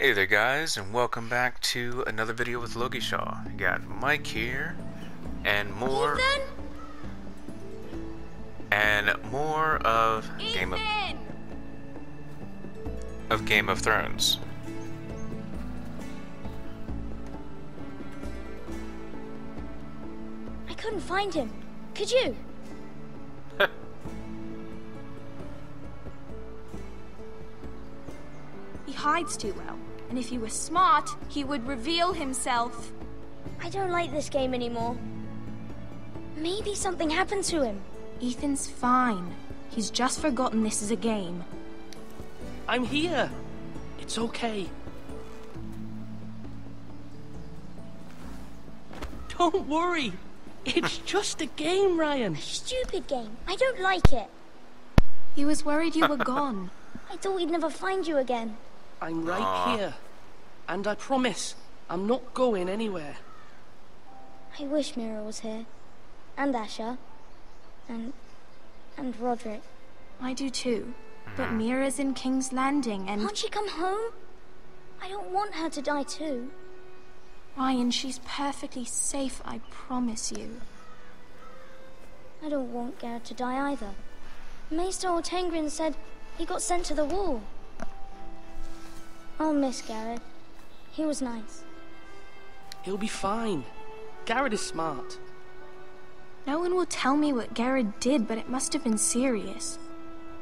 Hey there guys and welcome back to another video with Logyshaw. Got Mike here and more Ethan? and more of Game of, of Game of Thrones. I couldn't find him. Could you? He hides too well, and if he were smart, he would reveal himself. I don't like this game anymore. Maybe something happened to him. Ethan's fine. He's just forgotten this is a game. I'm here. It's okay. Don't worry. It's just a game, Ryon. Stupid game. I don't like it. He was worried you were gone. I thought we'd never find you again. I'm right Aw. here. And I promise, I'm not going anywhere. I wish Mira was here. And Asher. And. and Rodrik. I do too. But hmm. Mira's in King's Landing, and Can't she come home? I don't want her to die too. Ryon, she's perfectly safe, I promise you. I don't want Gared to die either. Maester Ortengryn said he got sent to the wall. I'll miss Gared. He was nice. He'll be fine. Gared is smart. No one will tell me what Gared did, but it must have been serious.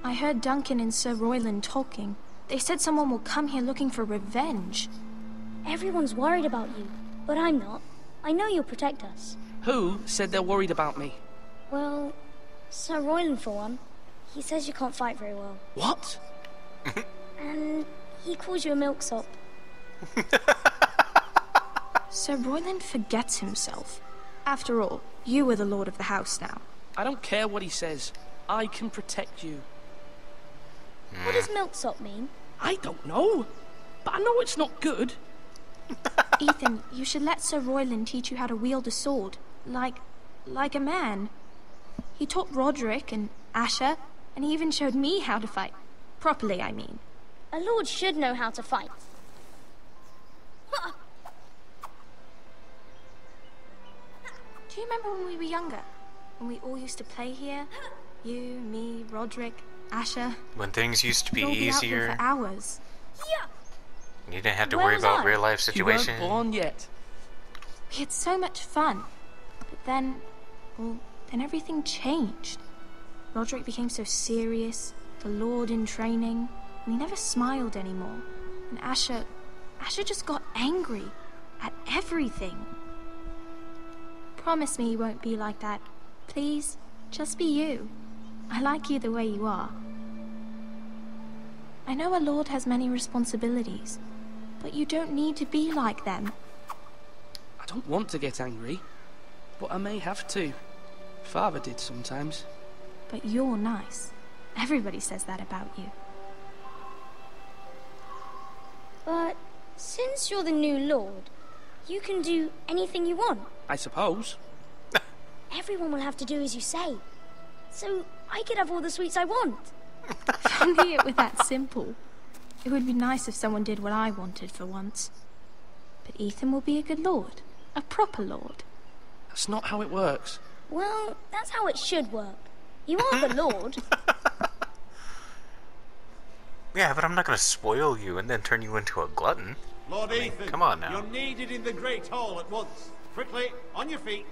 I heard Duncan and Sir Royland talking. They said someone will come here looking for revenge. Everyone's worried about you, but I'm not. I know you'll protect us. Who said they're worried about me? Well, Sir Royland for one. He says you can't fight very well. What? And he calls you a milksop. Sir Royland forgets himself. After all, you are the lord of the house now. I don't care what he says. I can protect you. What does milksop mean? I don't know. But I know it's not good. Ethan, you should let Sir Royland teach you how to wield a sword. Like. like a man. He taught Rodrik and Asher, and he even showed me how to fight. Properly, I mean. A lord should know how to fight. Do you remember when we were younger? When we all used to play here? You, me, Rodrik, Asher. When things used to be We'd be out here easier, for hours. Yeah. you didn't have to Where worry about I? real life situations. You weren't born yet. We had so much fun. But then, well, then everything changed. Rodrik became so serious, the Lord in training, and he never smiled anymore. And Asher, Asher just got angry at everything. Promise me you won't be like that. Please, just be you. I like you the way you are. I know a lord has many responsibilities, but you don't need to be like them. I don't want to get angry. But I may have to. Father did sometimes. But you're nice. Everybody says that about you. But since you're the new lord, you can do anything you want. I suppose. Everyone will have to do as you say. So I could have all the sweets I want. If only it were that simple. It would be nice if someone did what I wanted for once. But Ethan will be a good lord. A proper lord. That's not how it works. Well, that's how it should work. You are the lord. Yeah, but I'm not gonna spoil you and then turn you into a glutton. Lord Ethan, come on now. You're needed in the Great Hall at once. Quickly, on your feet.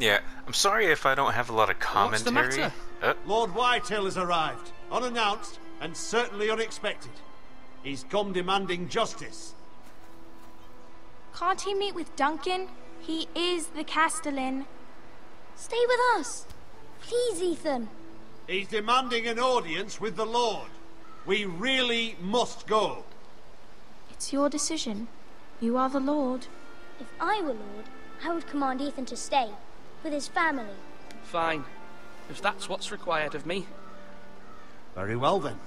Yeah, I'm sorry if I don't have a lot of commentary. What's the matter? Uh, Lord Whitehill has arrived, unannounced and certainly unexpected. He's come demanding justice. Can't he meet with Duncan? He is the Castellan. Stay with us. Please, Ethan. He's demanding an audience with the Lord. We really must go. It's your decision. You are the lord. If I were lord, I would command Ethan to stay with his family. Fine. If that's what's required of me. Very well then.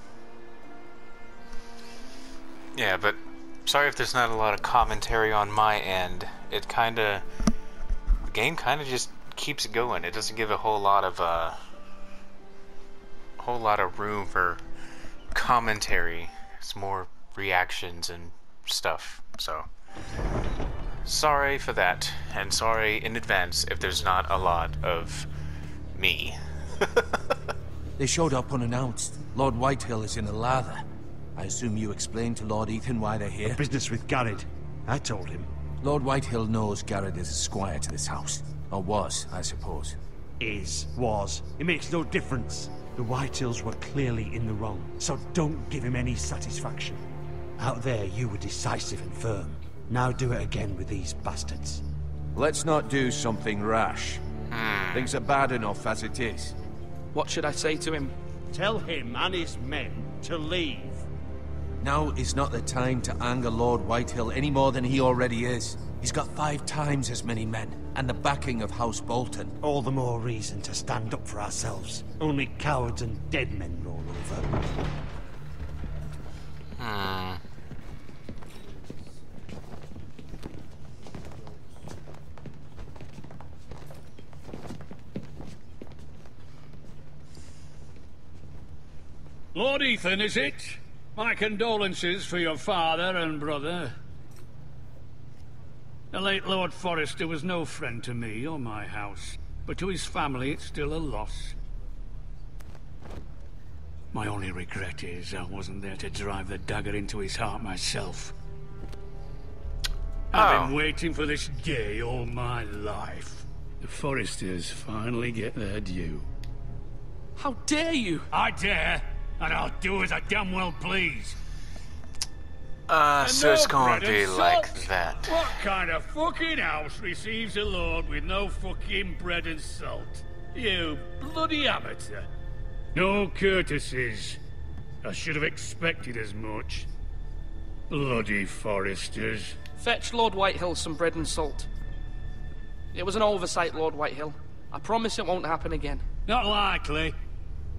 yeah, but sorry if there's not a lot of commentary on my end. It kind of, the game kind of just keeps going. It doesn't give a whole lot of uh, whole lot of room for commentary. It's more reactions and stuff. So sorry for that, and sorry in advance if there's not a lot of me. They showed up unannounced. Lord Whitehill is in a lather. I assume you explained to Lord Ethan why they're here? Business with Gared. I told him. Lord Whitehill knows Gared is a squire to this house. Or was, I suppose. Is, was. It makes no difference. The Whitehills were clearly in the wrong, so don't give him any satisfaction. Out there, you were decisive and firm. Now do it again with these bastards. Let's not do something rash. Ah. Things are bad enough as it is. What should I say to him? Tell him and his men to leave. Now is not the time to anger Lord Whitehill any more than he already is. He's got five times as many men, and the backing of House Bolton. All the more reason to stand up for ourselves. Only cowards and dead men roll over. Ah. Lord Ethan, is it? My condolences for your father and brother. The late Lord Forrester was no friend to me or my house, but to his family it's still a loss. My only regret is I wasn't there to drive the dagger into his heart myself. I've Oh. been waiting for this day all my life. The Forresters finally get their due. How dare you? I dare, and I'll do as I damn well please. Uh, And so no it's gonna bread and be like that. What kind of fucking house receives a lord with no fucking bread and salt? You bloody amateur. No courtesies. I should have expected as much. Bloody Forresters. Fetch Lord Whitehill some bread and salt. It was an oversight, Lord Whitehill. I promise it won't happen again. Not likely.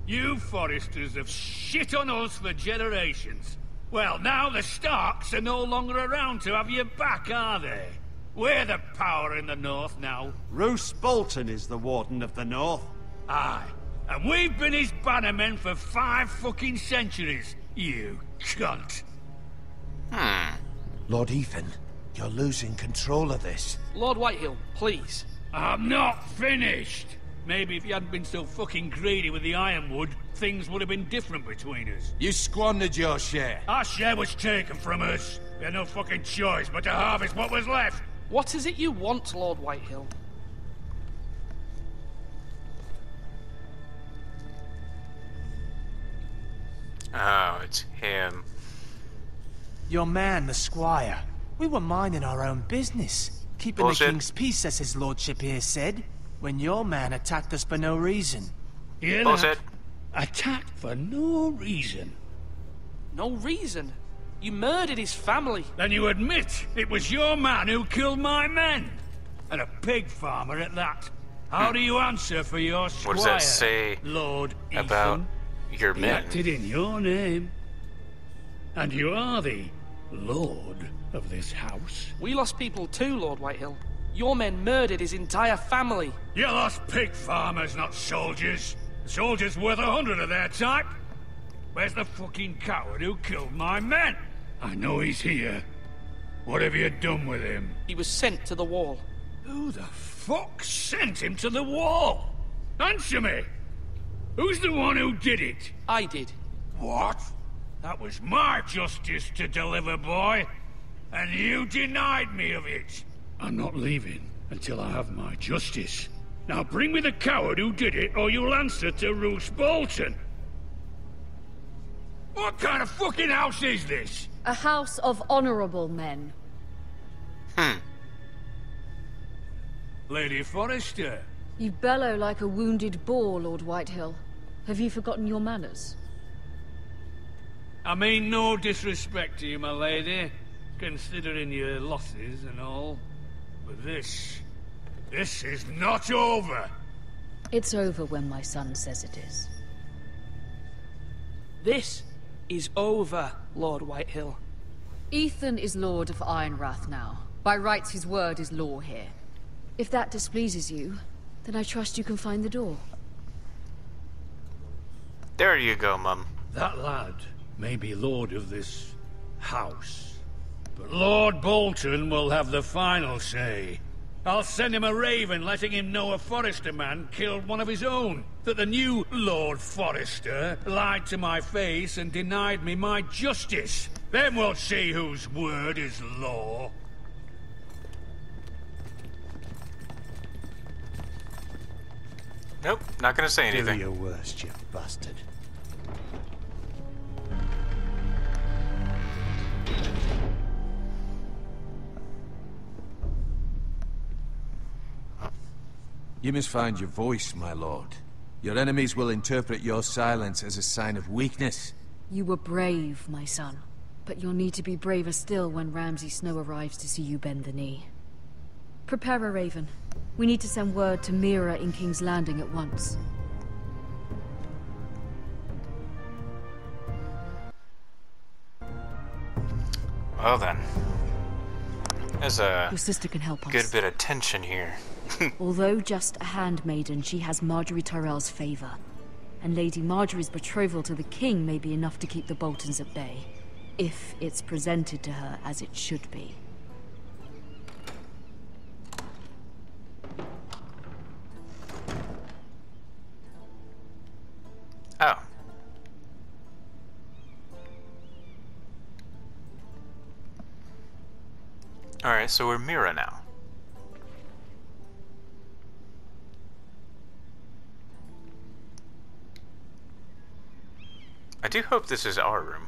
You Forresters have shit on us for generations. Well, now the Starks are no longer around to have your back, are they? We're the power in the north now. Roose Bolton is the Warden of the North. Aye. And we've been his bannermen for five fucking centuries, you cunt. Hmm. Lord Ethan, you're losing control of this. Lord Whitehill, please. I'm not finished. Maybe if you hadn't been so fucking greedy with the ironwood, things would have been different between us. You squandered your share. Our share was taken from us. We had no fucking choice but to harvest what was left. What is it you want, Lord Whitehill? Oh, it's him. Your man, the squire. We were minding our own business. Keeping Bullshit. the king's peace, as his lordship here said. When your man attacked us for no reason. Hear Bullshit. that? Attacked for no reason. No reason. You murdered his family. Then you admit it was your man who killed my men. And a pig farmer at that. How do you answer for your squire, What does that say Lord Ethan? About your He men. acted in your name. And you are the lord of this house. We lost people too, Lord Whitehill. Your men murdered his entire family. You lost pig farmers, not soldiers. The soldiers worth a hundred of their type. Where's the fucking coward who killed my men? I know he's here. What have you done with him? He was sent to the wall. Who the fuck sent him to the wall? Answer me! Who's the one who did it? I did. What? That was my justice to deliver, boy. And you denied me of it. I'm not leaving until I have my justice. Now bring me the coward who did it, or you'll answer to Roose Bolton. What kind of fucking house is this? A house of honorable men. Hmm. Lady Forrester. You bellow like a wounded boar, Lord Whitehill. Have you forgotten your manners? I mean no disrespect to you, my lady, considering your losses and all. But this... this is not over. It's over when my son says it is. This is over, Lord Whitehill. Ethan is Lord of Ironrath now. By rights, his word is law here. If that displeases you, Then I trust you can find the door. There you go, Mum. That lad may be lord of this house, but Lord Bolton will have the final say. I'll send him a raven letting him know a Forrester man killed one of his own. That the new Lord Forester lied to my face and denied me my justice. Then we'll see whose word is law. Nope, not gonna say anything. Do anything. your worst, you bastard. You must find your voice, my lord. Your enemies will interpret your silence as a sign of weakness. You were brave, my son. But you'll need to be braver still when Ramsay Snow arrives to see you bend the knee. Prepare a raven. We need to send word to Mira in King's Landing at once. Well then. There's a Your sister can help us. good bit of tension here. Although just a handmaiden, she has Margaery Tyrell's favor. And Lady Margaery's betrothal to the king may be enough to keep the Boltons at bay. If it's presented to her as it should be. Oh. Alright, so we're Mira now. Do hope this is our room.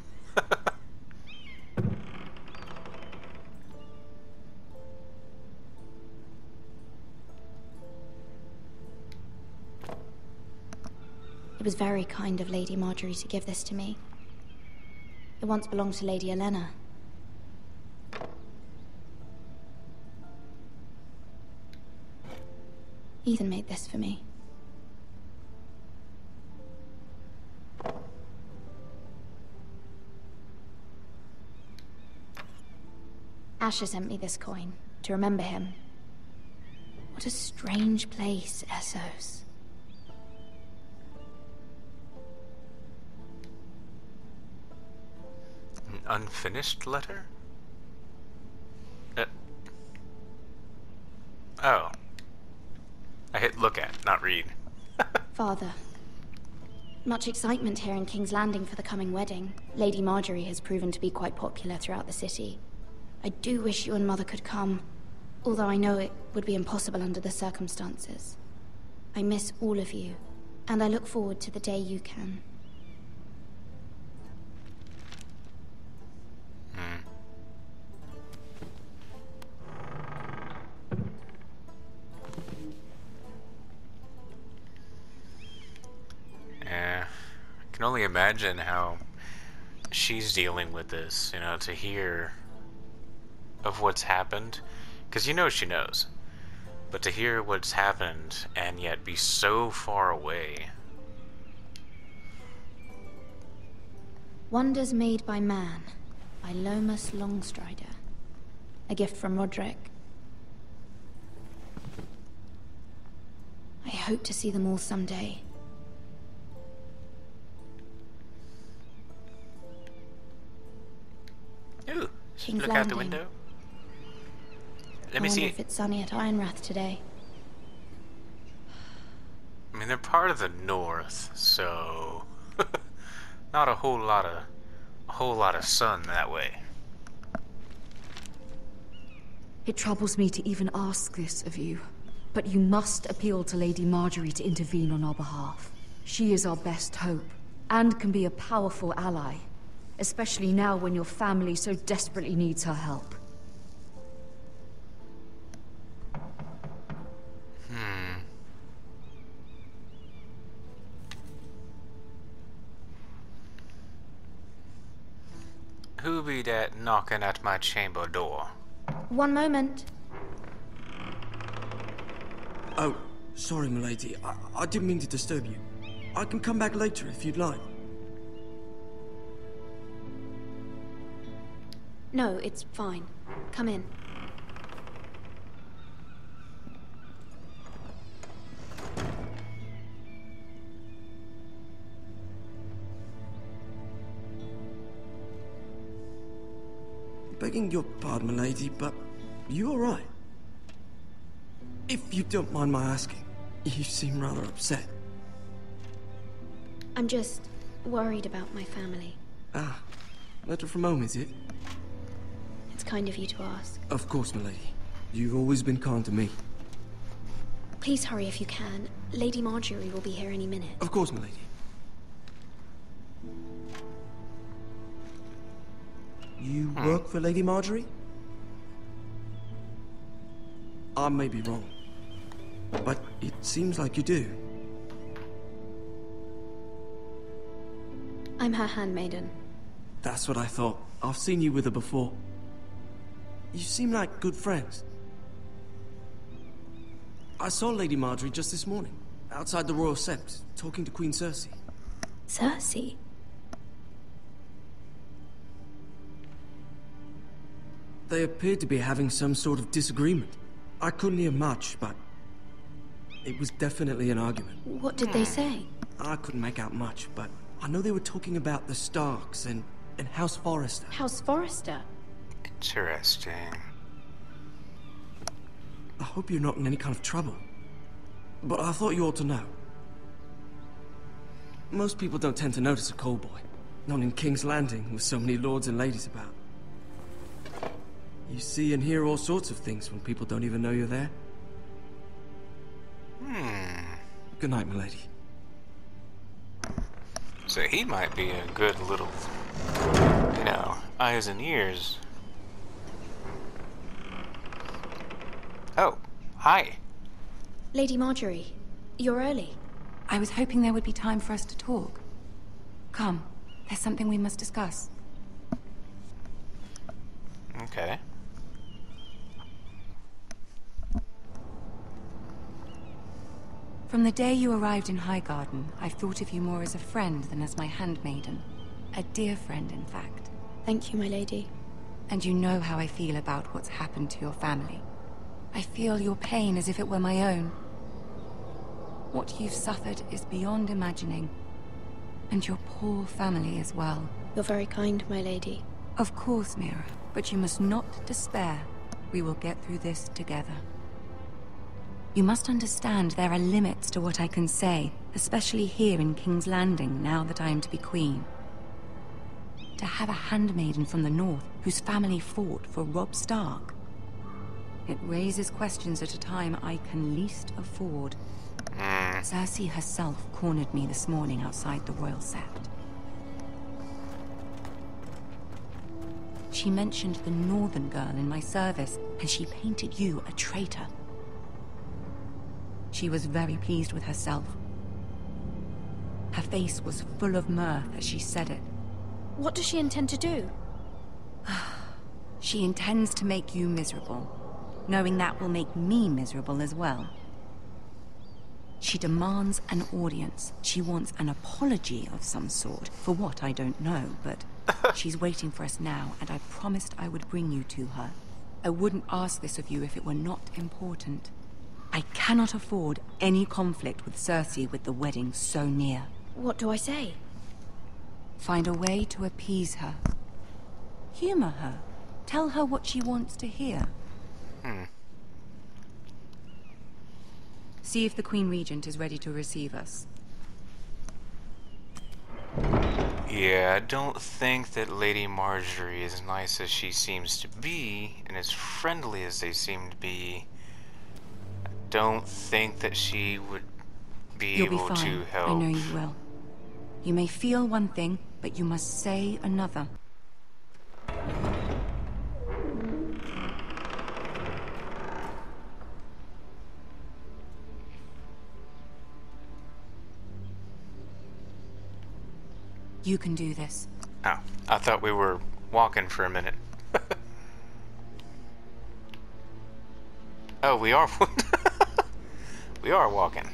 It was very kind of Lady Margaery to give this to me. It once belonged to Lady Elena. Ethan made this for me. Asher sent me this coin to remember him. What a strange place, Essos. An unfinished letter? Uh, oh. I hit look at, not read. Father. Much excitement here in King's Landing for the coming wedding. Lady Margaery has proven to be quite popular throughout the city. I do wish you and Mother could come, although I know it would be impossible under the circumstances. I miss all of you, and I look forward to the day you can. Hmm. Yeah. I can only imagine how she's dealing with this, you know, to hear of what's happened. Because you know she knows. But to hear what's happened and yet be so far away. Wonders Made by Man by Lomas Longstrider. A gift from Rodrik. I hope to see them all someday. Ooh, King's look out the window. Let I me wonder see. if it's sunny at Ironrath today. I mean, they're part of the North, so not a whole lot of a whole lot of sun that way. It troubles me to even ask this of you, but you must appeal to Lady Margaery to intervene on our behalf. She is our best hope, and can be a powerful ally, especially now when your family so desperately needs her help. Knocking at my chamber door? One moment. Oh, sorry, milady. I, I didn't mean to disturb you. I can come back later if you'd like. No, it's fine. Come in. Begging your pardon, milady, but you alright? If you don't mind my asking, you seem rather upset. I'm just worried about my family. Ah, letter from home, is it? It's kind of you to ask. Of course, milady. You've always been kind to me. Please hurry if you can. Lady Margaery will be here any minute. Of course, milady. Work for Lady Margaery? I may be wrong, but it seems like you do. I'm her handmaiden. That's what I thought. I've seen you with her before. You seem like good friends. I saw Lady Margaery just this morning, outside the Royal Sept, talking to Queen Cersei. Cersei? They appeared to be having some sort of disagreement. I couldn't hear much, but it was definitely an argument. What did they hmm. say? I couldn't make out much, but I know they were talking about the Starks and, and House Forrester. House Forrester? Interesting. I hope you're not in any kind of trouble. But I thought you ought to know. Most people don't tend to notice a call boy. Not in King's Landing, with so many lords and ladies about. You see and hear all sorts of things when people don't even know you're there. Hmm. Good night, milady. So he might be a good little, you know, eyes and ears. Oh, hi. Lady Margaery, you're early. I was hoping there would be time for us to talk. Come, there's something we must discuss. Okay. From the day you arrived in Highgarden, I've thought of you more as a friend than as my handmaiden. A dear friend, in fact. Thank you, my lady. And you know how I feel about what's happened to your family. I feel your pain as if it were my own. What you've suffered is beyond imagining. And your poor family as well. You're very kind, my lady. Of course, Mira, but you must not despair. We will get through this together. You must understand there are limits to what I can say, especially here in King's Landing, now that I am to be queen. To have a handmaiden from the north whose family fought for Robb Stark. It raises questions at a time I can least afford. Cersei herself cornered me this morning outside the Royal Sept. She mentioned the northern girl in my service, and she painted you a traitor. She was very pleased with herself. Her face was full of mirth as she said it. What does she intend to do? She intends to make you miserable, knowing that will make me miserable as well. She demands an audience. She wants an apology of some sort, for what I don't know, but she's waiting for us now, and I promised I would bring you to her. I wouldn't ask this of you if it were not important. I cannot afford any conflict with Cersei with the wedding so near. What do I say? Find a way to appease her. Humor her. Tell her what she wants to hear. Hmm. See if the Queen Regent is ready to receive us. Yeah, I don't think that Lady Margaery, as nice as she seems to be, and as friendly as they seem to be, I don't think that she would be You'll be able fine. to help. I know you will. You may feel one thing, but you must say another. You can do this. Oh, I thought we were walking for a minute. oh, we are. we are walking.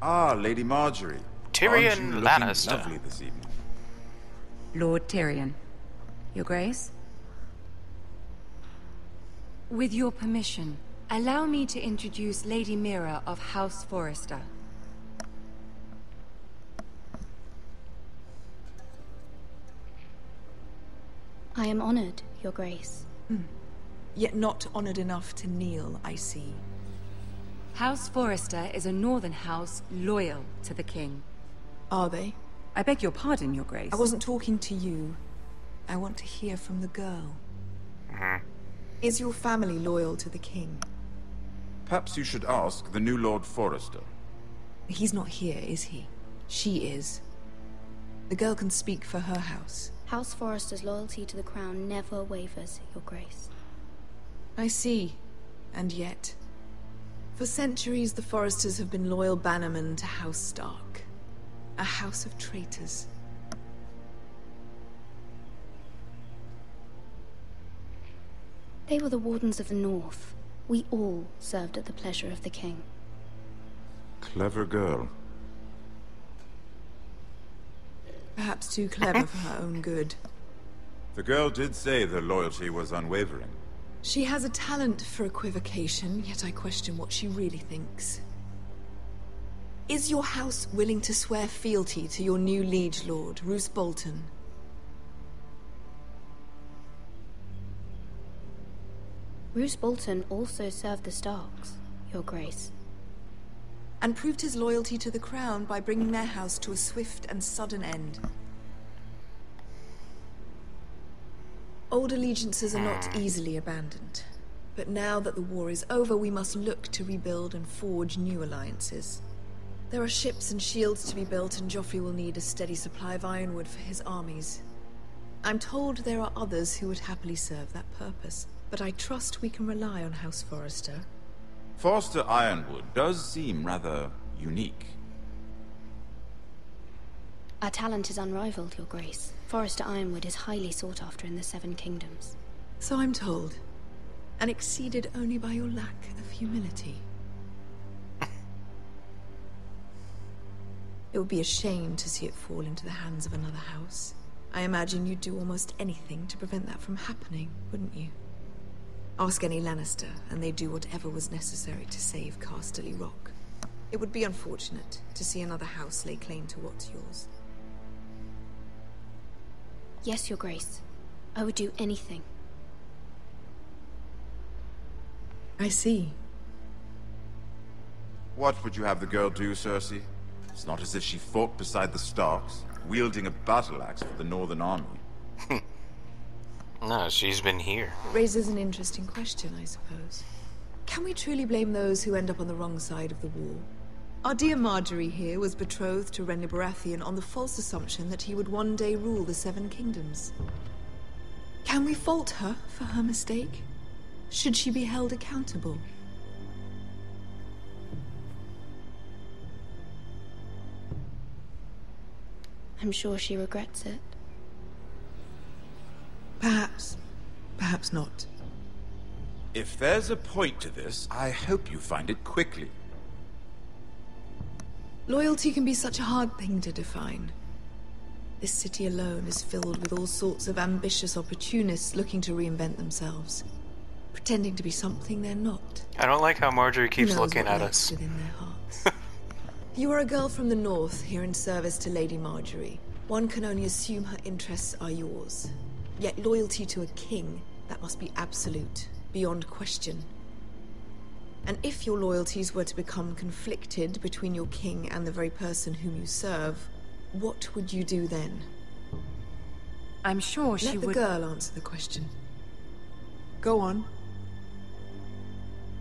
Ah, Lady Margaery. Tyrion Aren't you looking Lannister. Lovely this evening. Lord Tyrion. Your Grace? With your permission, allow me to introduce Lady Mira of House Forrester. I am honored, Your Grace. Hmm. Yet not honored enough to kneel, I see. House Forrester is a northern house loyal to the king. Are they? I beg your pardon, Your Grace. I wasn't talking to you. I want to hear from the girl. Is your family loyal to the king? Perhaps you should ask the new Lord Forrester. He's not here, is he? She is. The girl can speak for her house. House Forrester's loyalty to the crown never wavers, Your Grace. I see. And yet... For centuries, the Forresters have been loyal bannermen to House Stark. A house of traitors. They were the Wardens of the North. We all served at the pleasure of the king. Clever girl. Perhaps too clever for her own good. The girl did say their loyalty was unwavering. She has a talent for equivocation, yet I question what she really thinks. Is your house willing to swear fealty to your new liege lord, Roose Bolton? Roose Bolton also served the Starks, Your Grace. And proved his loyalty to the crown by bringing their house to a swift and sudden end. Old allegiances are not ah. easily abandoned. But now that the war is over, we must look to rebuild and forge new alliances. There are ships and shields to be built, and Joffrey will need a steady supply of ironwood for his armies. I'm told there are others who would happily serve that purpose, but I trust we can rely on House Forrester. Forrester Ironwood does seem rather unique. Our talent is unrivaled, Your Grace. Forrester Ironwood is highly sought after in the Seven Kingdoms. So I'm told. And exceeded only by your lack of humility. it would be a shame to see it fall into the hands of another house. I imagine you'd do almost anything to prevent that from happening, wouldn't you? Ask any Lannister, and they'd do whatever was necessary to save Casterly Rock. It would be unfortunate to see another house lay claim to what's yours. Yes, Your Grace. I would do anything. I see. What would you have the girl do, Cersei? It's not as if she fought beside the Starks, wielding a battle axe for the Northern Army. No, she's been here. It raises an interesting question, I suppose. Can we truly blame those who end up on the wrong side of the war? Our dear Margaery here was betrothed to Renly Baratheon on the false assumption that he would one day rule the Seven Kingdoms. Can we fault her for her mistake? Should she be held accountable? I'm sure she regrets it. Perhaps. Perhaps not. If there's a point to this, I hope you find it quickly. Loyalty can be such a hard thing to define. This city alone is filled with all sorts of ambitious opportunists looking to reinvent themselves. Pretending to be something they're not. I don't like how Margaery keeps looking what at lurks us. Within their hearts. you are a girl from the north, here in service to Lady Margaery. One can only assume her interests are yours. Yet loyalty to a king, that must be absolute, beyond question. And if your loyalties were to become conflicted between your king and the very person whom you serve, what would you do then? I'm sure she would. Let the would... girl answer the question. Go on.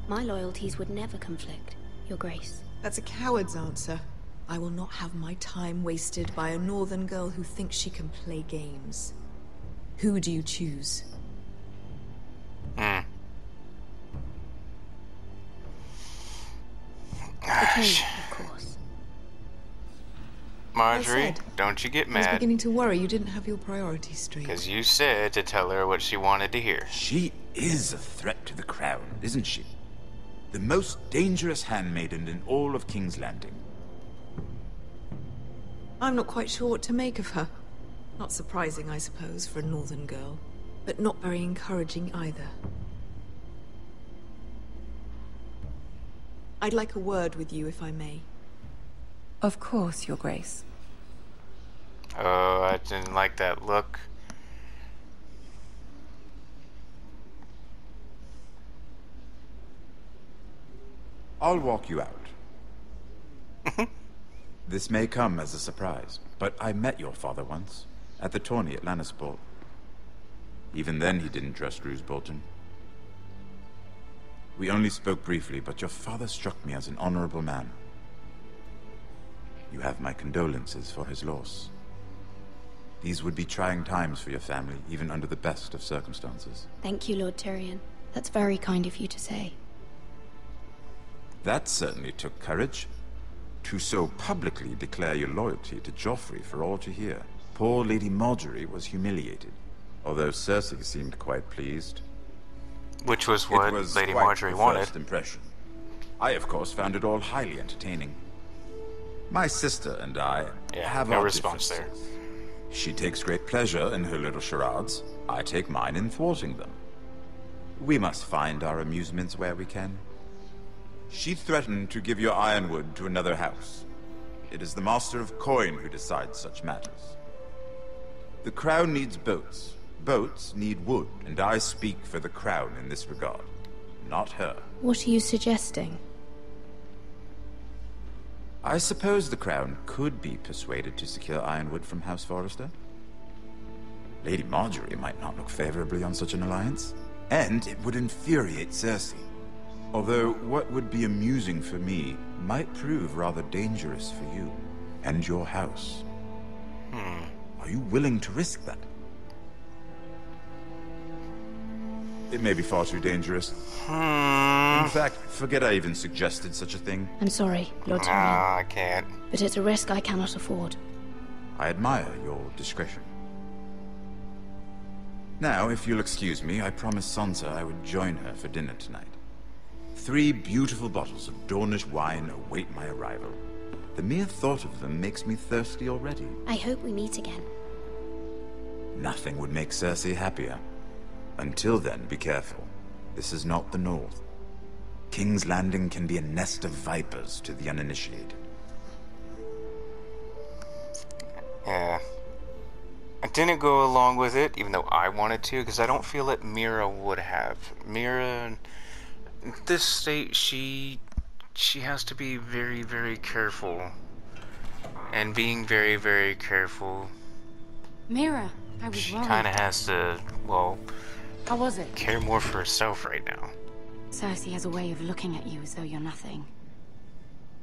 My loyalties would never conflict, Your Grace. That's a coward's answer. I will not have my time wasted by a northern girl who thinks she can play games. Who do you choose? Hmm. The king, of course. Margaery, said. don't you get I was beginning to worry you didn't have your priorities straight. Because you said to tell her what she wanted to hear. She is a threat to the crown, isn't she? The most dangerous handmaiden in all of King's Landing. I'm not quite sure what to make of her. Not surprising, I suppose, for a northern girl, but not very encouraging either. I'd like a word with you, if I may. Of course, Your Grace. Oh, I didn't like that look. I'll walk you out. this may come as a surprise, but I met your father once at the tourney at Lannisport. Even then he didn't trust Roose Bolton. We only spoke briefly, but your father struck me as an honorable man. You have my condolences for his loss. These would be trying times for your family, even under the best of circumstances. Thank you, Lord Tyrion. That's very kind of you to say. That certainly took courage. To so publicly declare your loyalty to Joffrey for all to hear. Poor Lady Margaery was humiliated, although Cersei seemed quite pleased. Which was what it was Lady quite Margaery the wanted. First impression. I, of course, found it all highly entertaining. My sister and I Yeah, have no our response there. She takes great pleasure in her little charades. I take mine in thwarting them. We must find our amusements where we can. She threatened to give your ironwood to another house. It is the Master of Coin who decides such matters. The Crown needs boats. Boats need wood, and I speak for the Crown in this regard. Not her. What are you suggesting? I suppose the Crown could be persuaded to secure ironwood from House Forrester. Lady Margaery might not look favorably on such an alliance, and it would infuriate Cersei. Although what would be amusing for me might prove rather dangerous for you and your house. Hmm. Are you willing to risk that? It may be far too dangerous. Hmm. In fact, forget I even suggested such a thing. I'm sorry, Lord Tyrion, Ah, I can't. but it's a risk I cannot afford. I admire your discretion. Now, if you'll excuse me, I promised Sansa I would join her for dinner tonight. Three beautiful bottles of Dornish wine await my arrival. The mere thought of them makes me thirsty already. I hope we meet again. Nothing would make Cersei happier. Until then, be careful. This is not the North. King's Landing can be a nest of vipers to the uninitiated. Yeah. I didn't go along with it, even though I wanted to, because I don't feel that Mira would have. Mira, in this state, she she has to be very, very careful, and being very, very careful, Mira, I was she kind of has to, well, How was it? care more for herself right now. Cersei has a way of looking at you as though you're nothing.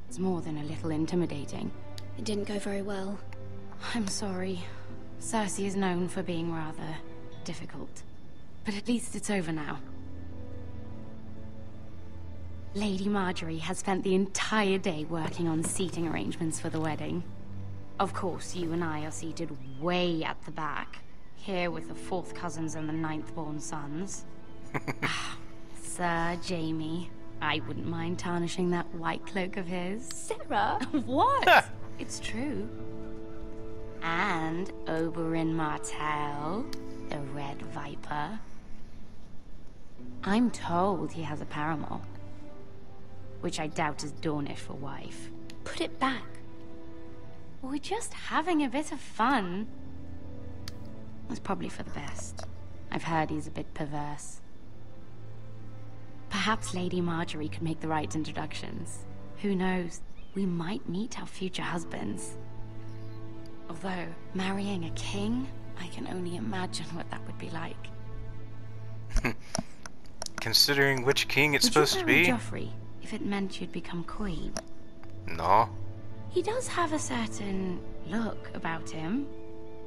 It's more than a little intimidating. It didn't go very well. I'm sorry. Cersei is known for being rather difficult. But at least it's over now. Lady Margaery has spent the entire day working on seating arrangements for the wedding. Of course, you and I are seated way at the back, here with the fourth cousins and the ninth-born sons. Ah, Sir Jaime, I wouldn't mind tarnishing that white cloak of his. Sarah! what? it's true. And Oberyn Martell, the Red Viper. I'm told he has a paramour. Which I doubt is Dornish for wife. Put it back. We're just having a bit of fun. It's probably for the best. I've heard he's a bit perverse. Perhaps Lady Margaery could make the right introductions. Who knows? We might meet our future husbands. Although, marrying a king, I can only imagine what that would be like. Considering which king it's would supposed you to be. Joffrey if it meant you'd become queen? No. He does have a certain look about him.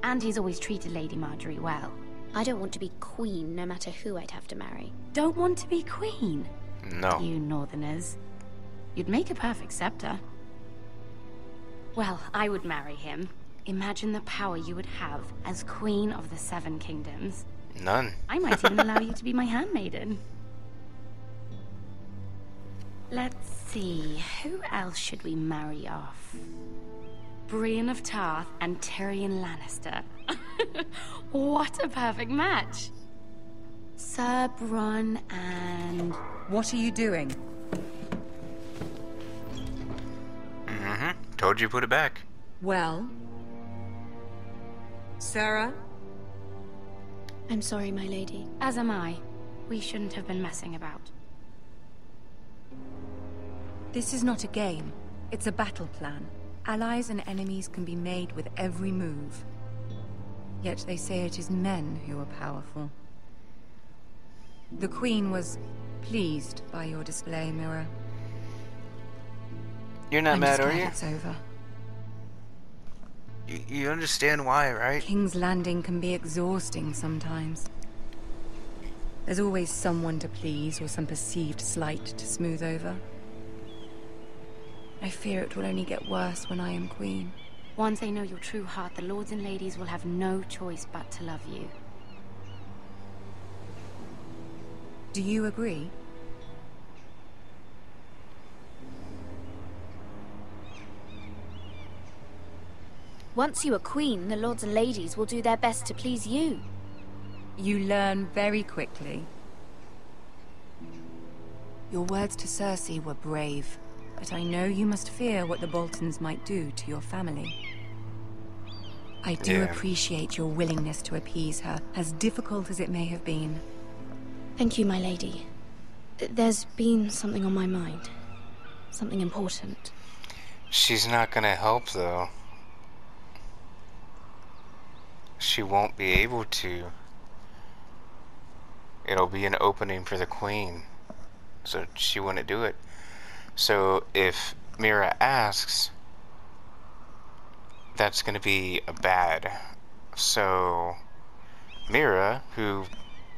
And he's always treated Lady Margaery well. I don't want to be queen, no matter who I'd have to marry. Don't want to be queen? No. You northerners. You'd make a perfect scepter. Well, I would marry him. Imagine the power you would have as Queen of the Seven Kingdoms. None. I might even allow you to be my handmaiden. Let's see, who else should we marry off? Brienne of Tarth and Tyrion Lannister. what a perfect match! Sir Bronn and... What are you doing? Mm-hmm. Told you put it back. Well? Sarah? I'm sorry, my lady. As am I. We shouldn't have been messing about. This is not a game. It's a battle plan. Allies and enemies can be made with every move. Yet they say it is men who are powerful. The Queen was pleased by your display, Mira. You're not I'm mad, are you? It's over. you? You understand why, right? King's Landing can be exhausting sometimes. There's always someone to please or some perceived slight to smooth over. I fear it will only get worse when I am queen. Once they know your true heart, the lords and ladies will have no choice but to love you. Do you agree? Once you are queen, the lords and ladies will do their best to please you. You learn very quickly. Your words to Cersei were brave, but I know you must fear what the Boltons might do to your family. I do Yeah. appreciate your willingness to appease her, as difficult as it may have been. Thank you, my lady. There's been something on my mind. Something important. She's not gonna help, though. She won't be able to. It'll be an opening for the queen. So she wouldn't do it. So if Mira asks, that's gonna be a bad. So Mira, who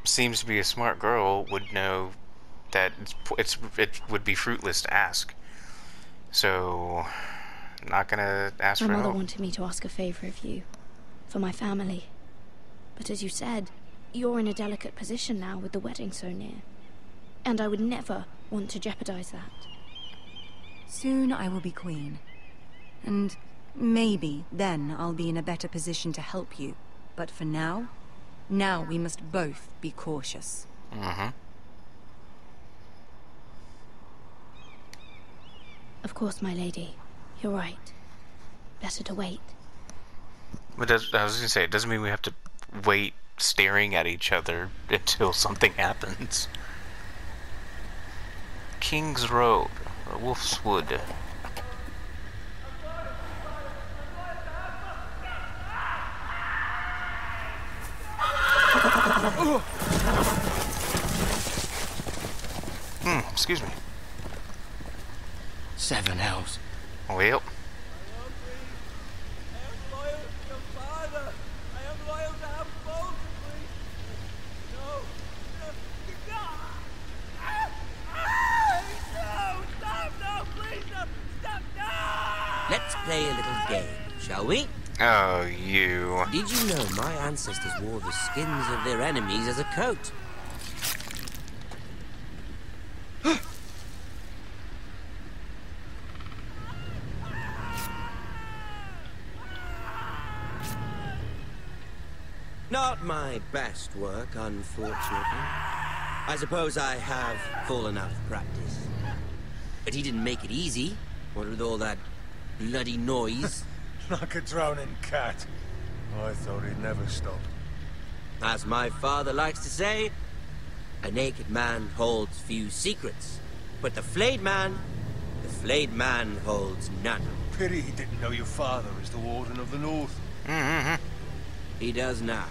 seems to be a smart girl, would know that it's, it's it would be fruitless to ask. So, not gonna ask my for mother wanted me to ask a favor of you. For my family. But as you said, you're in a delicate position now with the wedding so near. And I would never want to jeopardize that. Soon I will be queen. And maybe then I'll be in a better position to help you. But for now, now we must both be cautious. Mm-hmm. Of course, my lady. You're right. Better to wait. But does, I was gonna say, it doesn't mean we have to wait staring at each other until something happens. King's Road, or Wolf's Wood. Hmm, excuse me. Seven hells. Well, play a little game, shall we? oh, you. Did you know my ancestors wore the skins of their enemies as a coat? Not my best work, unfortunately. I suppose I have fallen out of practice. But he didn't make it easy, what with all that bloody noise. Like a drowning cat. I thought he'd never stop. As my father likes to say, a naked man holds few secrets. But the flayed man, the flayed man holds none. Pity he didn't know your father is the Warden of the North. Mm-hmm. He does now.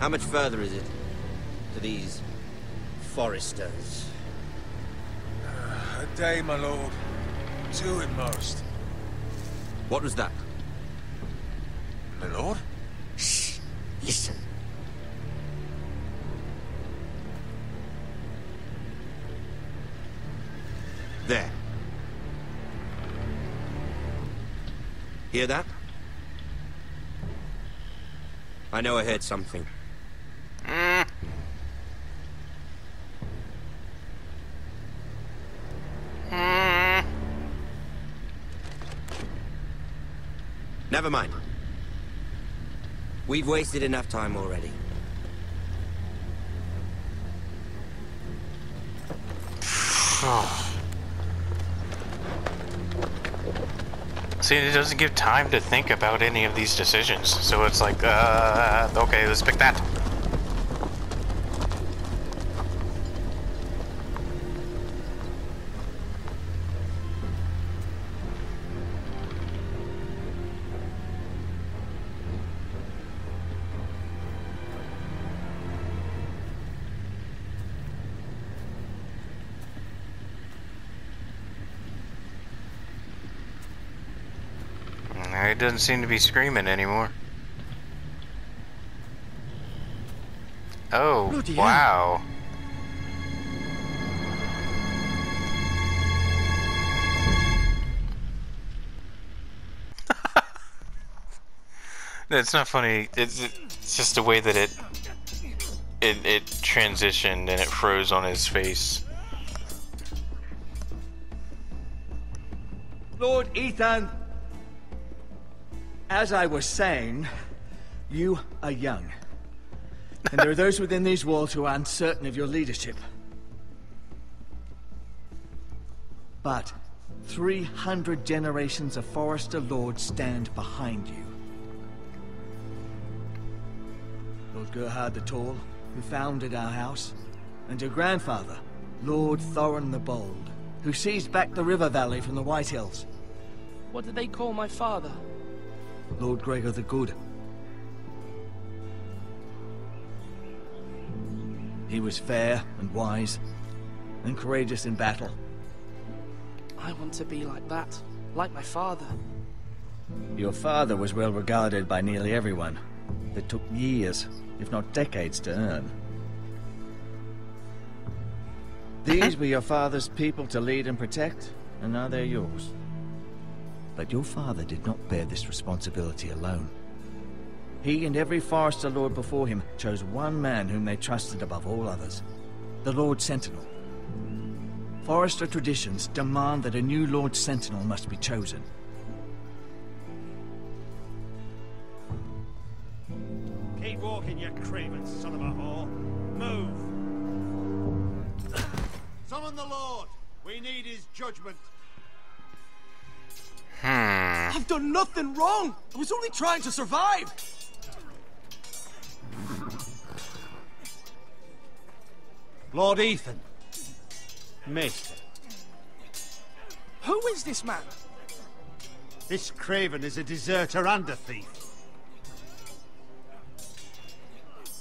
How much further is it to these Forresters? A day, my lord. Two at most. What was that? My lord? Shh! Listen. There. Hear that? I know I heard something. Mm. Mm. Never mind. We've wasted enough time already. See, it doesn't give time to think about any of these decisions. So it's like, uh, okay, let's pick that. It doesn't seem to be screaming anymore. Oh, Bloody hell. wow. It's not funny. It's, it's just the way that it, it it transitioned and it froze on his face. Lord Ethan, as I was saying, you are young. And there are those within these walls who are uncertain of your leadership. But 300 generations of Forrester Lords stand behind you. Lord Gerhard the Tall, who founded our house, and your grandfather, Lord Thorin the Bold, who seized back the river valley from the Whitehills. What did they call my father? Lord Gregor the Good. He was fair and wise, and courageous in battle. I want to be like that. Like my father. Your father was well regarded by nearly everyone. It took years, if not decades, to earn. These were your father's people to lead and protect, and now they're yours. But your father did not bear this responsibility alone. He and every Forrester Lord before him chose one man whom they trusted above all others. The Lord Sentinel. Forrester traditions demand that a new Lord Sentinel must be chosen. Keep walking, you craven son of a whore. Move. Summon the Lord. We need his judgment. Hmm. I've done nothing wrong. I was only trying to survive. Lord Ethan. Maester. Who is this man? This craven is a deserter and a thief.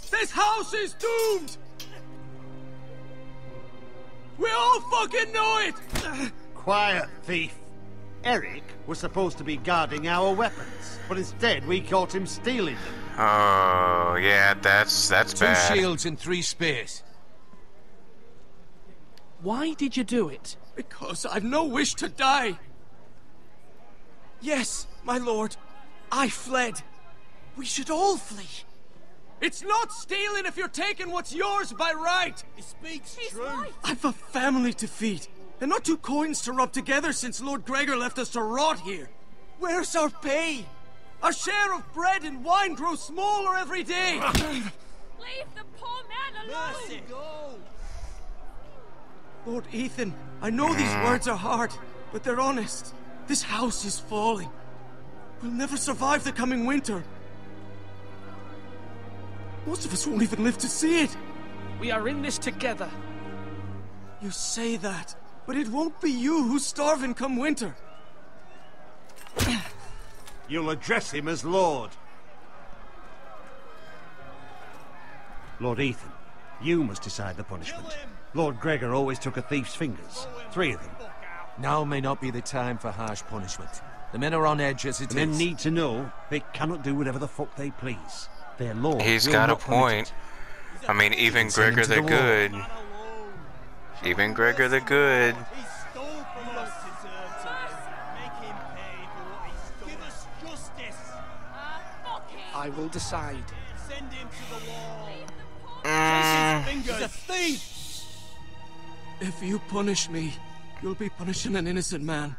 This house is doomed. We all fucking know it. Quiet, thief. Eric was supposed to be guarding our weapons, but instead we caught him stealing them. Oh, yeah, that's that's Two bad. shields and three spears. Why did you do it? Because I've no wish to die. Yes, my lord. I fled. We should all flee. It's not stealing if you're taking what's yours by right. He speaks true. I've a family to feed, and not two coins to rub together since Lord Gregor left us to rot here. Where's our pay? Our share of bread and wine grows smaller every day. Ah. Leave the poor man alone! Lord Ethan, I know these words are hard, but they're honest. This house is falling. We'll never survive the coming winter. Most of us won't even live to see it. We are in this together. You say that, but it won't be you who's starving come winter. You'll address him as Lord. Lord Ethan, you must decide the punishment. Lord Gregor always took a thief's fingers. Three of them. Now may not be the time for harsh punishment. The men are on edge as it The men need to know they cannot do whatever the fuck they please. Their lord He's got a point. I mean, even Send Gregor to the the wall. Good. Even Gregor the Good. I will decide. Mm, He's a thief! If you punish me, you'll be punishing an innocent man.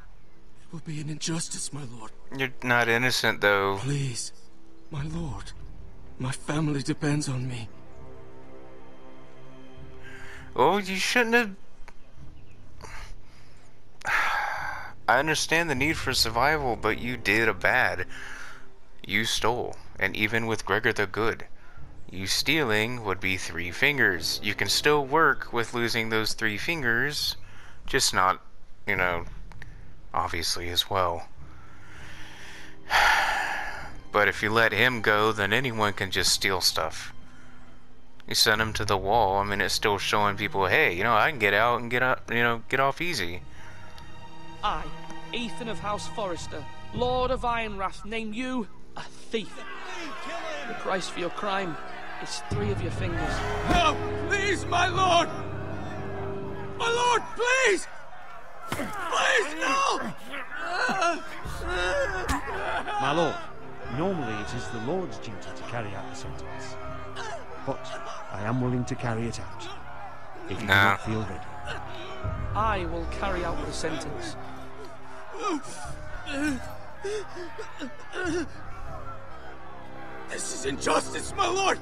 It will be an injustice, my lord. you're not innocent, though. Please, my lord. My family depends on me. Oh, you shouldn't have. I understand the need for survival, but you did a bad. You stole, and even with Gregor the Good, you stealing would be three fingers. You can still work with losing those three fingers, just not, you know, obviously as well. But if you let him go, then anyone can just steal stuff. You send him to the wall. I mean, it's still showing people, hey, you know, I can get out and get up, you know, get off easy. I, Ethan of House Forrester, Lord of Ironrath, name you a thief. The price for your crime is three of your fingers. No! Please, my lord! My lord, please! Please, no! My lord, normally it is the Lord's duty to carry out the sentence. But I am willing to carry it out. If you do Nah. not feel ready. I will carry out the sentence. This is injustice, my lord!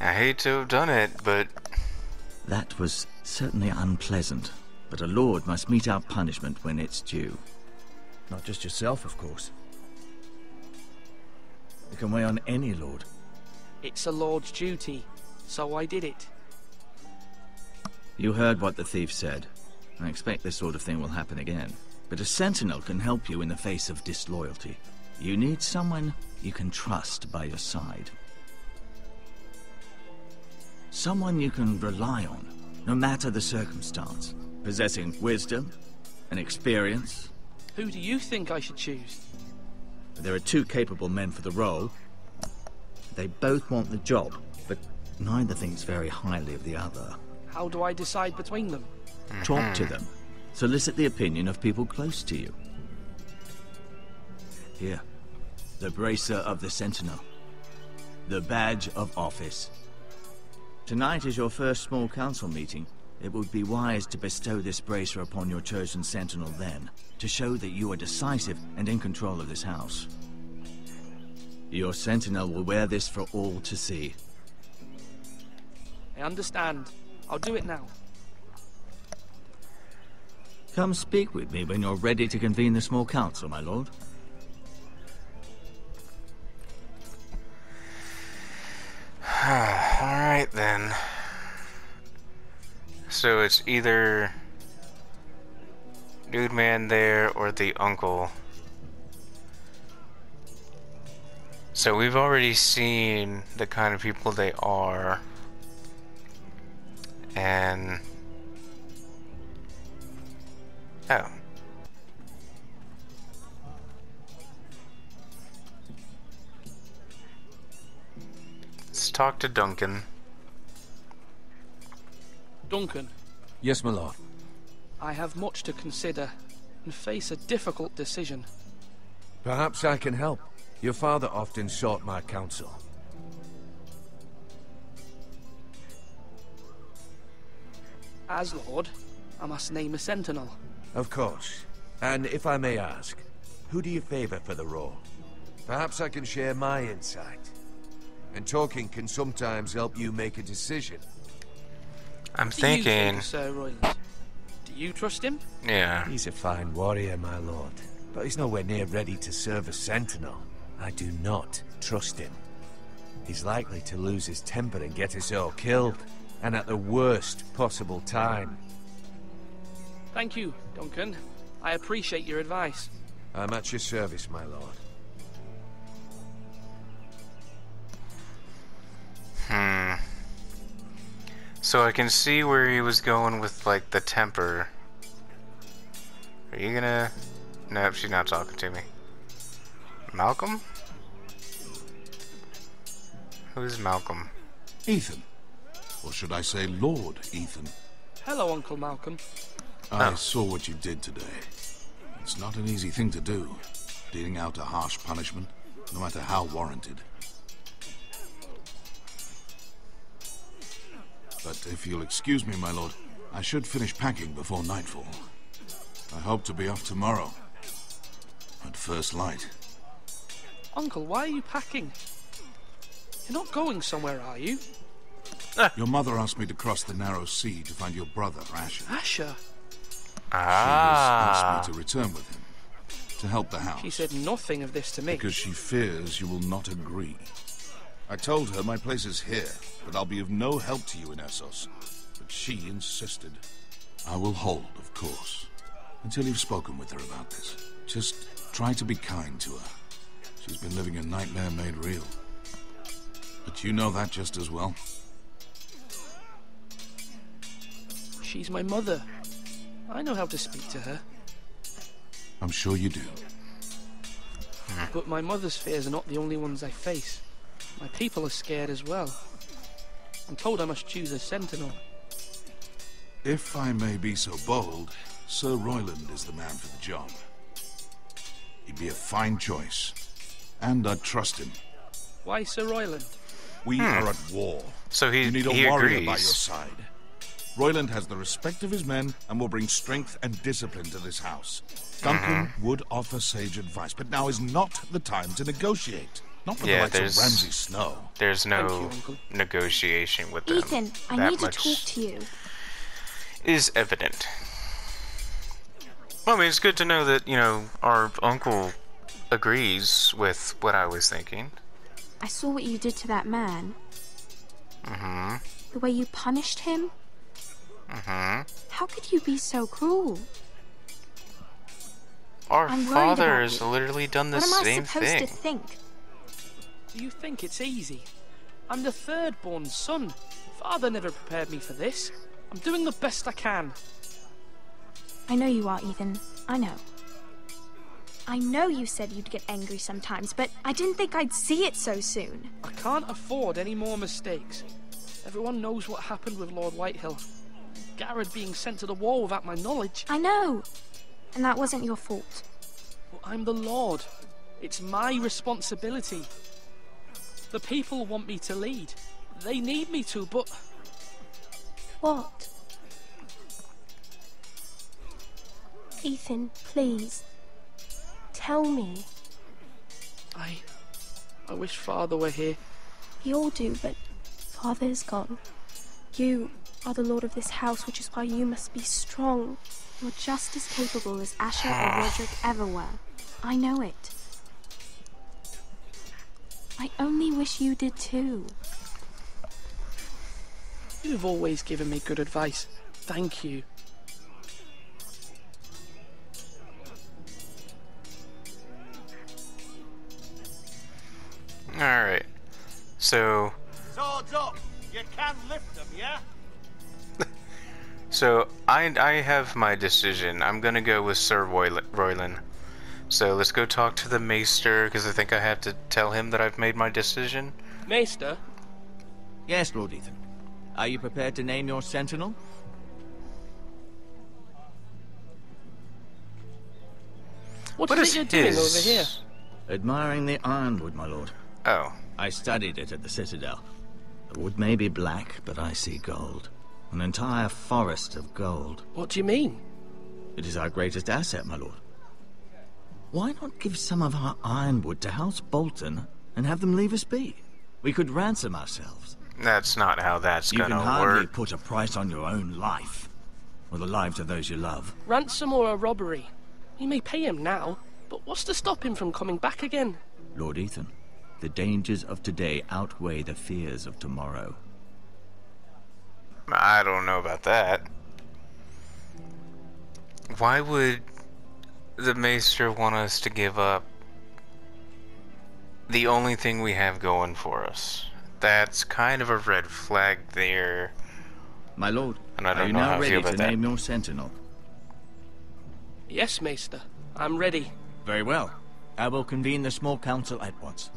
I hate to have done it, but That was certainly unpleasant, but a lord must mete out punishment when it's due. Not just yourself, of course. It can weigh on any lord. It's a lord's duty, so I did it. You heard what the thief said. I expect this sort of thing will happen again. But a sentinel can help you in the face of disloyalty. You need someone you can trust by your side. Someone you can rely on, no matter the circumstance. Possessing wisdom and experience. Who do you think I should choose? There are two capable men for the role. They both want the job, but neither thinks very highly of the other. How do I decide between them? Mm-hmm. Talk to them. Solicit the opinion of people close to you. Here. The Bracer of the Sentinel. The Badge of Office. Tonight is your first small council meeting. It would be wise to bestow this bracer upon your chosen sentinel then, to show that you are decisive and in control of this house. Your sentinel will wear this for all to see. I understand. I'll do it now. Come speak with me when you're ready to convene the small council, my lord. Alright then. So it's either Dude Man there or the uncle. So we've already seen the kind of people they are. And Oh. Let's talk to Duncan. Duncan, Yes, my lord. I have much to consider and face a difficult decision. Perhaps I can help. Your father often sought my counsel. As Lord, I must name a sentinel. Of course. And if I may ask, who do you favor for the role? Perhaps I can share my insight. And talking can sometimes help you make a decision. I'm Do you thinking. think, Sir Royland? Do you trust him? Yeah. He's a fine warrior, my lord. But he's nowhere near ready to serve as sentinel. I do not trust him. He's likely to lose his temper and get us all killed. And at the worst possible time. Thank you, Duncan. I appreciate your advice. I'm at your service, my lord. Hmm. So I can see where he was going with like the temper. Are you gonna? Nope, she's not talking to me. Malcolm? Who's Malcolm? Ethan. Or should I say Lord Ethan? Hello, Uncle Malcolm. I ah. saw what you did today. It's not an easy thing to do, dealing out a harsh punishment, no matter how warranted. But if you'll excuse me, my lord, I should finish packing before nightfall. I hope to be off tomorrow. At first light. Uncle, why are you packing? You're not going somewhere, are you? Your mother asked me to cross the narrow sea to find your brother, Asher. Asher? Ah. She has Ah. asked me to return with him, to help the house. She said nothing of this to me. Because she fears you will not agree. I told her my place is here, that I'll be of no help to you in Essos. But she insisted. I will hold, of course, until you've spoken with her about this. Just try to be kind to her. She's been living a nightmare made real. But you know that just as well. She's my mother. I know how to speak to her. I'm sure you do. But my mother's fears are not the only ones I face. My people are scared as well. I'm told I must choose a sentinel. If I may be so bold, Sir Royland is the man for the job. He'd be a fine choice. And I'd trust him. Why Sir Royland? We Hmm. are at war. So he- you need a he warrior by your agrees. side. Royland has the respect of his men and will bring strength and discipline to this house. Duncan Mm-hmm. would offer sage advice, but now is not the time to negotiate. Not with Yeah, the likes there's- of Ramsay Snow. There's no you, negotiation with them. Ethan, I That need to talk to you. is evident. Well, I mean, it's good to know that, you know, our uncle agrees with what I was thinking. I saw what you did to that man. Mm-hmm. The way you punished him. Mm-hmm. How could you be so cruel? Our I'm father has you. literally done the what am same I supposed thing. to think? Do you think it's easy? I'm the third born son. Father never prepared me for this. I'm doing the best I can. I know you are, Ethan. I know. I know you said you'd get angry sometimes, but I didn't think I'd see it so soon. I can't afford any more mistakes. Everyone knows what happened with Lord Whitehill. Gared being sent to the war without my knowledge. I know. And that wasn't your fault. Well, I'm the Lord. It's my responsibility. The people want me to lead. They need me to, but What? Ethan, please. Tell me. I. I wish Father were here. We all do, but Father is gone. You are the lord of this house, which is why you must be strong. You're just as capable as Asher or ah. Rodrik ever were. I know it. I only wish you did too. You've always given me good advice. Thank you. Alright. So, Swords up! You can lift them, yeah? So I I have my decision. I'm gonna go with Sir Royl- Royland. So let's go talk to the Maester, because I think I have to tell him that I've made my decision. Maester? Yes, Lord Ethan. Are you prepared to name your sentinel? What's What it is you're doing over here? Admiring the ironwood, my lord. Oh. I studied it at the Citadel. The wood may be black, but I see gold. An entire forest of gold. What do you mean? It is our greatest asset, my lord. Why not give some of our ironwood to House Bolton and have them leave us be? We could ransom ourselves. That's not how that's you gonna work. You can hardly work. put a price on your own life, or the lives of those you love. Ransom or a robbery? We may pay him now, but what's to stop him from coming back again? Lord Ethan, the dangers of today outweigh the fears of tomorrow. I don't know about that. Why would the Maester want us to give up the only thing we have going for us? That's kind of a red flag there. My lord, And I are don't you know now how I ready feel to about that. name your sentinel? Yes, Maester. I'm ready. Very well. I will convene the small council at once.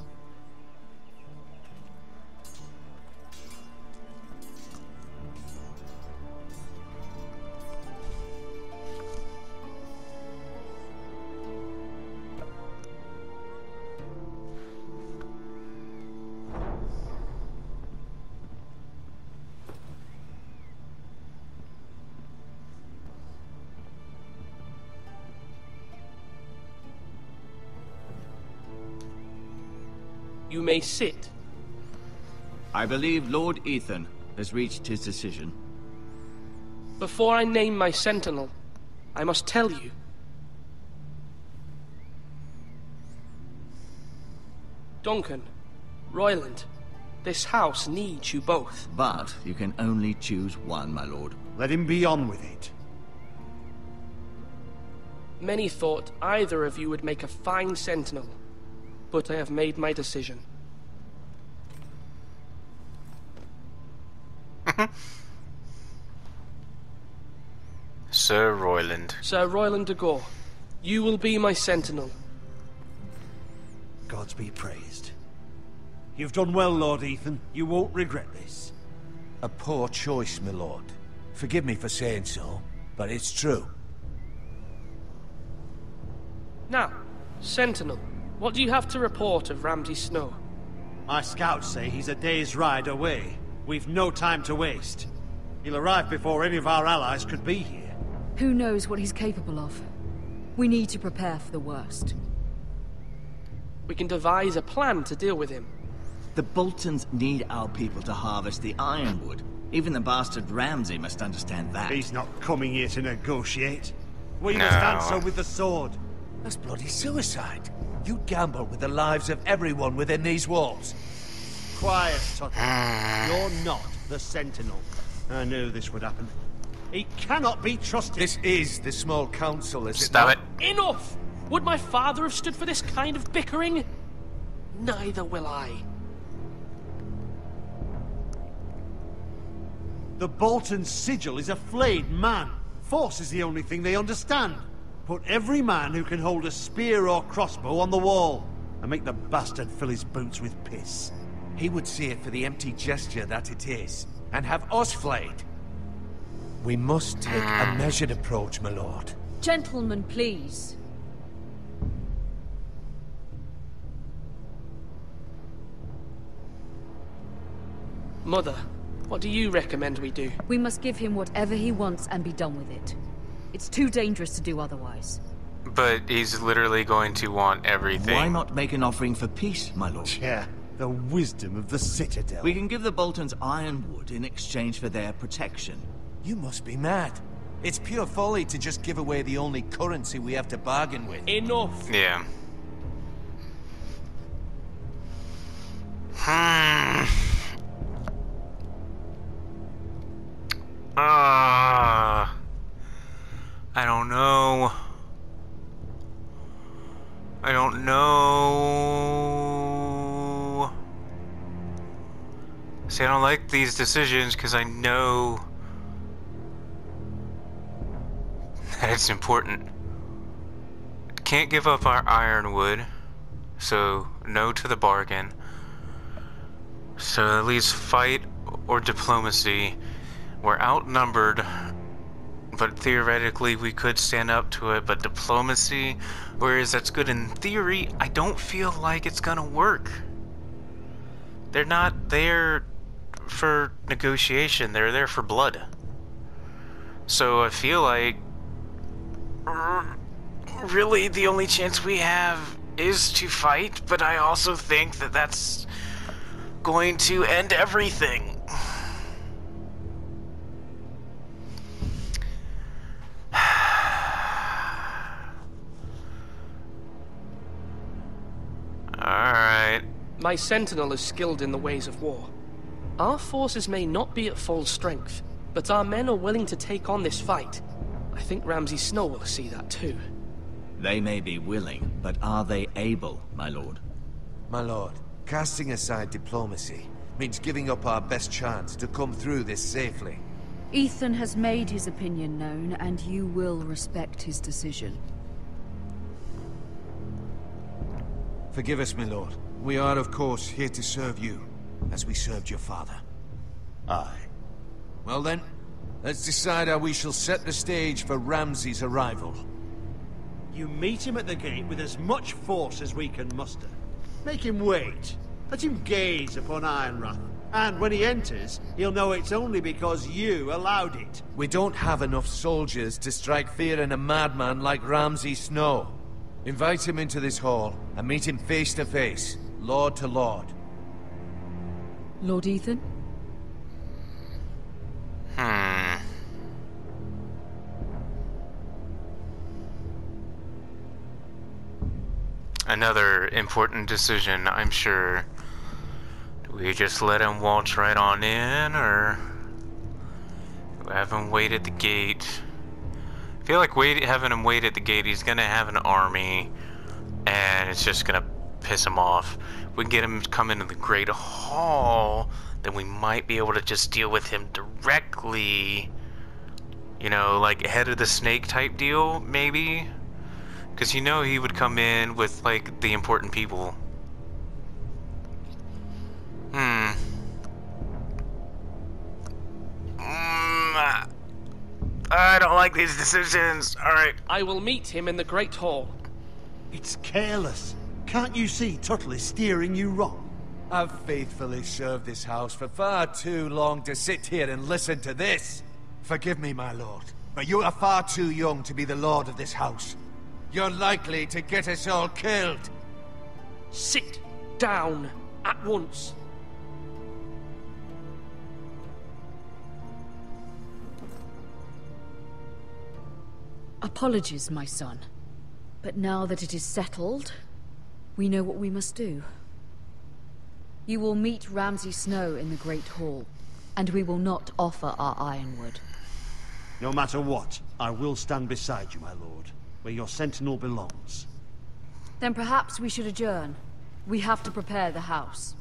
You may sit. I believe Lord Ethan has reached his decision. Before I name my sentinel, I must tell you. Duncan, Royland, This house needs you both. But you can only choose one, my lord. Let him be on with it. Many thought either of you would make a fine sentinel, but I have made my decision. Sir Royland. Sir Royland de Gore, you will be my sentinel. Gods be praised. You've done well, Lord Ethan. You won't regret this. A poor choice, my lord. Forgive me for saying so, but it's true. Now, Sentinel, what do you have to report of Ramsay Snow? My scouts say he's a day's ride away. We've no time to waste. He'll arrive before any of our allies could be here. Who knows what he's capable of? We need to prepare for the worst. We can devise a plan to deal with him. The Boltons need our people to harvest the ironwood. Even the bastard Ramsay must understand that. He's not coming here to negotiate. We No. must answer with the sword. That's bloody suicide. You gamble with the lives of everyone within these walls. Quiet, Tuttle. Ah. You're not the Sentinel. I knew this would happen. He cannot be trusted. This is the small council, is Stop it it. Enough! Would my father have stood for this kind of bickering? Neither will I. The Bolton sigil is a flayed man. Force is the only thing they understand. Put every man who can hold a spear or crossbow on the wall, and make the bastard fill his boots with piss. He would see it for the empty gesture that it is, and have us flayed. We must take a ah. measured approach, my lord. Gentlemen, please. Mother, what do you recommend we do? We must give him whatever he wants and be done with it. It's too dangerous to do otherwise. But he's literally going to want everything. Why not make an offering for peace, my lord? Yeah, the wisdom of the Citadel. We can give the Boltons ironwood in exchange for their protection. You must be mad. It's pure folly to just give away the only currency we have to bargain with. Enough! Yeah. Hmm. Ah. I don't know. I don't know. See, I don't like these decisions because I know that it's important. Can't give up our ironwood, so no to the bargain. So at least fight or diplomacy. We're outnumbered, but theoretically we could stand up to it. But diplomacy, whereas that's good in theory, I don't feel like it's gonna work. They're not there for negotiation, they're there for blood. So I feel like really the only chance we have is to fight, but I also think that that's going to end everything. Alright. My sentinel is skilled in the ways of war. Our forces may not be at full strength, but our men are willing to take on this fight. I think Ramsay Snow will see that too. They may be willing, but are they able, my lord? My lord, casting aside diplomacy means giving up our best chance to come through this safely. Ethan has made his opinion known, and you will respect his decision. Forgive us, my lord. We are, of course, here to serve you, as we served your father. Aye. Well then, let's decide how we shall set the stage for Ramsay's arrival. You meet him at the gate with as much force as we can muster. Make him wait. Let him gaze upon Ironrath. And when he enters, he'll know it's only because you allowed it. We don't have enough soldiers to strike fear in a madman like Ramsay Snow. Invite him into this hall and meet him face to face, lord to lord. Lord Ethan? Hmm. Another important decision, I'm sure. Do We just let him waltz right on in, or have him wait at the gate. I feel like wait, having him wait at the gate, he's gonna have an army, and it's just gonna piss him off. If we can get him to come into the Great Hall, then we might be able to just deal with him directly. You know, like head of the snake type deal, maybe? Because you know he would come in with, like, the important people. Hmm. Mm, I don't like these decisions. Alright. I will meet him in the Great Hall. It's careless. Can't you see Tuttle is steering you wrong? I've faithfully served this house for far too long to sit here and listen to this. Forgive me, my lord, but you are far too young to be the lord of this house. You're likely to get us all killed. Sit down at once. Apologies, my son. But now that it is settled, we know what we must do. You will meet Ramsay Snow in the Great Hall, and we will not offer our ironwood. No matter what, I will stand beside you, my lord, where your sentinel belongs. Then perhaps we should adjourn. We have to prepare the house.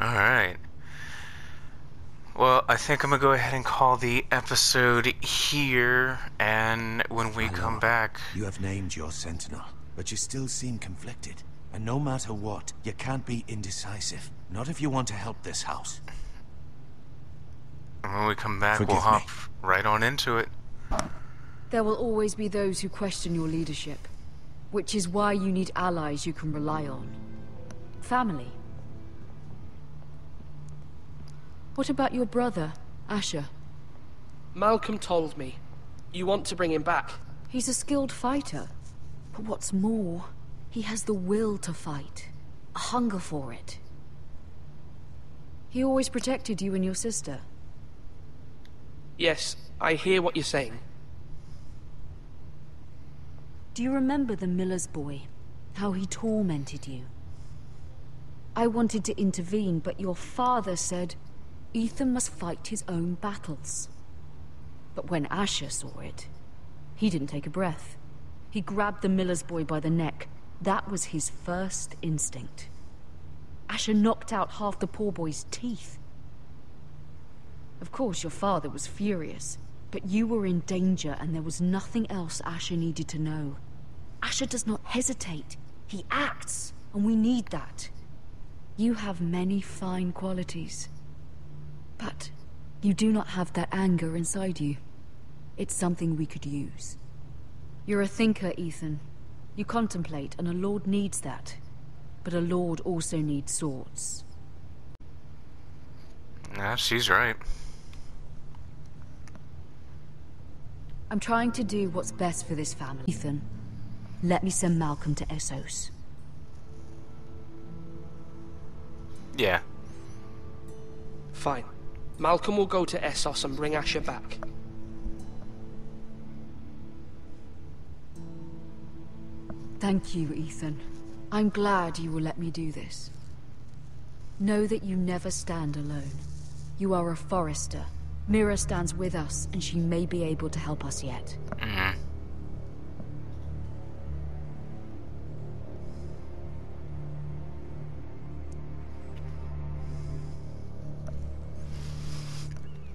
Alright. Well, I think I'm gonna go ahead and call the episode here, and when we My come lord, back... You have named your sentinel, but you still seem conflicted. And no matter what, you can't be indecisive. Not if you want to help this house. And When we come back, Forgive we'll me. hop right on into it. There will always be those who question your leadership, which is why you need allies you can rely on. Family. What about your brother, Asher? Malcolm told me. You want to bring him back. He's a skilled fighter. But what's more, he has the will to fight. A hunger for it. He always protected you and your sister. Yes, I hear what you're saying. Do you remember the miller's boy? How he tormented you? I wanted to intervene, but your father said Ethan must fight his own battles. But when Asher saw it, he didn't take a breath. He grabbed the miller's boy by the neck. That was his first instinct. Asher knocked out half the poor boy's teeth. Of course, your father was furious, but you were in danger and there was nothing else Asher needed to know. Asher does not hesitate. He acts, and we need that. You have many fine qualities. But you do not have that anger inside you. It's something we could use. You're a thinker, Ethan. You contemplate, and a lord needs that. But a lord also needs swords. Yeah, she's right. I'm trying to do what's best for this family. Ethan, let me send Malcolm to Essos. Yeah. Fine. Malcolm will go to Essos and bring Asher back. Thank you, Ethan. I'm glad you will let me do this. Know that you never stand alone. You are a Forrester. Mira stands with us, and she may be able to help us yet. Mm-hmm.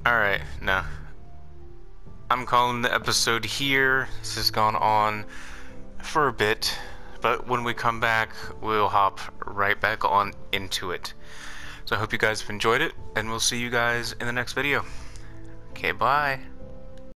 Alright, no. I'm calling the episode here. This has gone on for a bit, but when we come back, we'll hop right back on into it. So I hope you guys have enjoyed it, and we'll see you guys in the next video. Okay, bye.